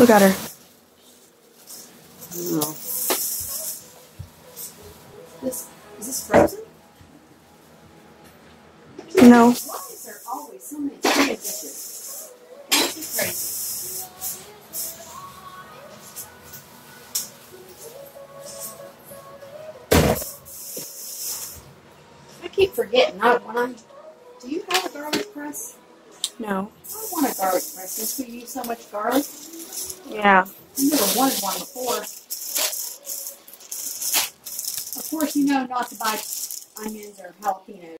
Look at her. No. This is this frozen? No. Why is there always so many dishes? That's crazy. I keep forgetting. I when I do you have a garlic press? No. I want a garlic press since we use so much garlic. Yeah. I never wanted one before. Of course, you know not to buy onions or jalapenos.